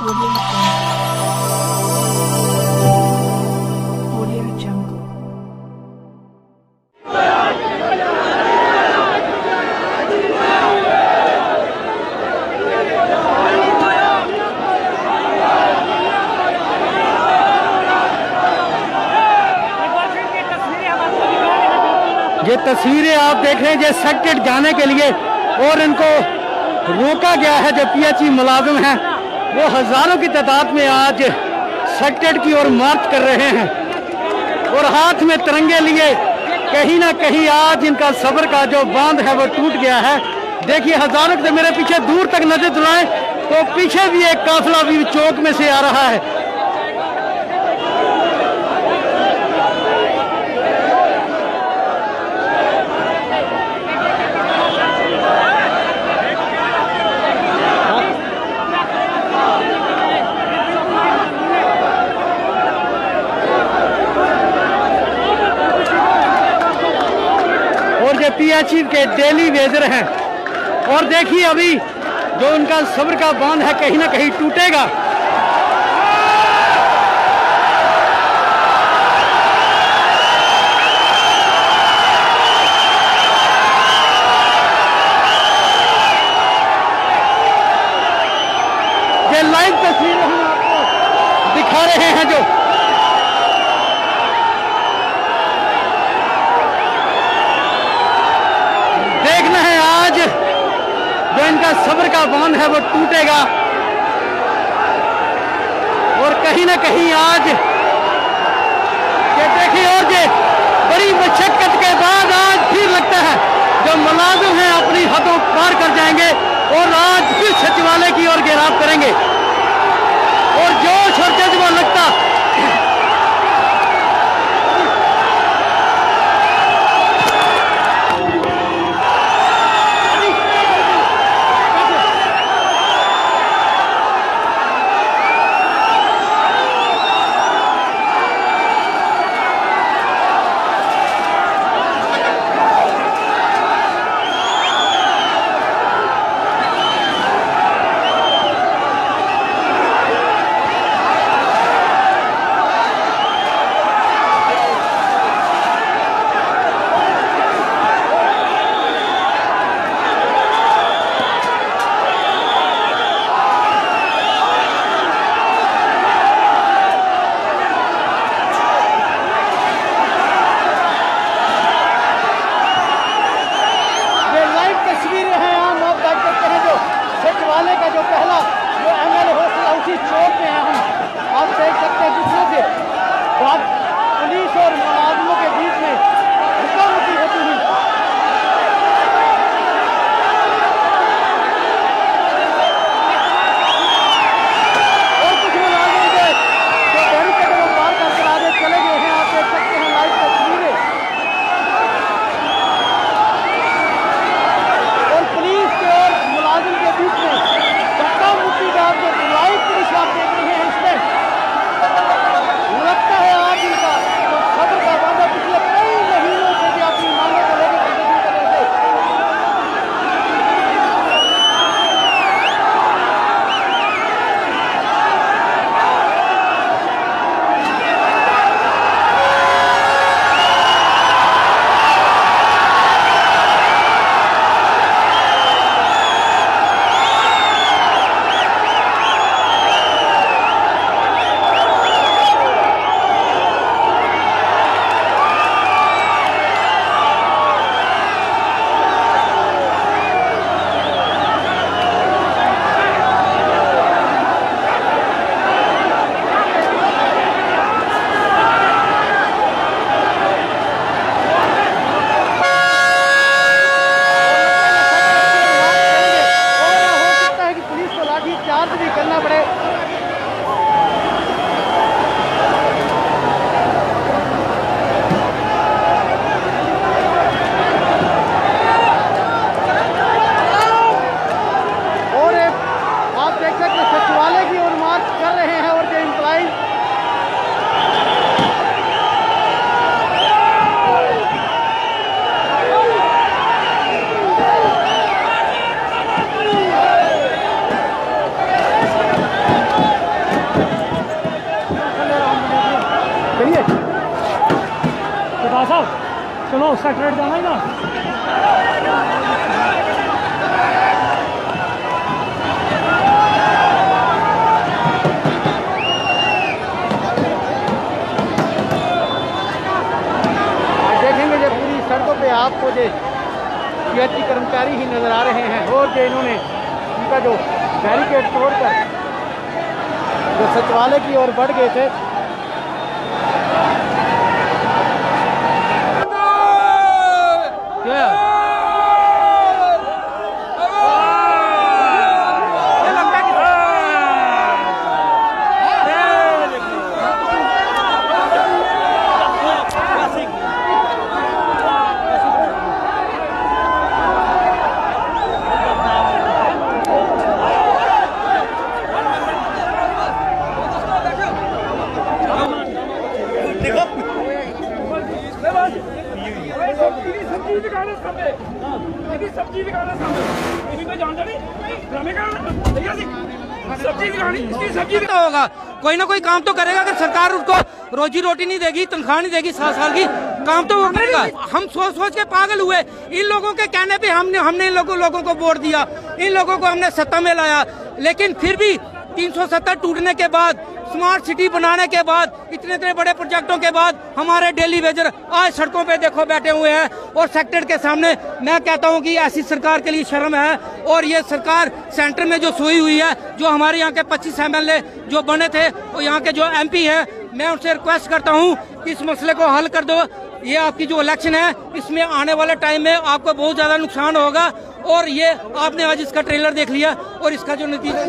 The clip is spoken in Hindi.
ये तस्वीरें आप देख रहे हैं, ये सेक्टेड जाने के लिए, और इनको रोका गया है जो पीएचई मुलाजिम हैं। वो हज़ारों की तादाद में आज सेक्टेड की ओर मार्च कर रहे हैं और हाथ में तिरंगे लिए कहीं ना कहीं आज इनका सबर का जो बाँध है वो टूट गया है। देखिए, हज़ारों के मेरे पीछे दूर तक नज़र दुलाएँ तो पीछे भी एक काफिला भी चौक में से आ रहा है। ये पीएचई के डेली वेजर हैं। और देखिए अभी जो उनका सब्र का बाँध है, कहीं ना कहीं टूटेगा। सब्र का बाँध है, वो टूटेगा। और कहीं ना कहीं आज, ये देखिए और ये बड़ी मशक्कत के बाद आज फिर लगता है जो मुलाजिम हैं अपनी हदों पार कर जाएँगे और आज फिर सचिवालय की ओर घेराव करेंगे। चलो सेक्रेट जाना है ना? देखेंगे जो पूरी सड़कों पे आपको जो पीएचई कर्मचारी ही नज़र आ रहे हैं, और जो इन्होंने उनका जो बैरिकेड तोड़कर जो सचिवालय की ओर बढ़ गए थे 네. ਸਬਜ਼ੀ ਦੁਕਾਨ ਸਾਹਮਣੇ ਇਹਦੀ ਸਬਜ਼ੀ ਦੁਕਾਨ ਸਾਹਮਣੇ ਇਹਦੀ ਕੋਈ ਜਾਣਦਾ ਨਹੀਂ ਡਰਾਮੇ ਕਰਨ ਠੀਕ ਹੈ ਜੀ सब्जी दुकान इसकी सब्जी तो होगा कोई ना कोई काम तो करेगा अगर सरकार उसको रोजी रोटी नहीं देगी तनख्वाह नहीं देगी सात साल की काम तो वो करेगा हम सोच सोच के पागल हुए इन लोगों के कहने पे हमने हमने इन लोगों लोगों को वोट दिया इन लोगों को हमने सत्ता में लाया लेकिन फिर भी 370 टूटने के बाद स्मार्ट सिटी बनाने के बाद, इतने इतने बड़े प्रोजेक्टों के बाद हमारे डेली वेजर आज सड़कों पे देखो बैठे हुए हैं और सेक्टर के सामने मैं कहता हूँ कि ऐसी सरकार के लिए शर्म है और ये सरकार सेंटर में जो सोई हुई है, जो हमारे यहाँ के 25 एमएलए जो बने थे और यहाँ के जो एमपी हैं, मैं उनसे रिक्वेस्ट करता हूँ कि इस मसले को हल कर दो। ये आपकी जो इलेक्शन है, इसमें आने वाले टाइम में आपको बहुत ज़्यादा नुकसान होगा और ये आपने आज इसका ट्रेलर देख लिया और इसका जो नतीजा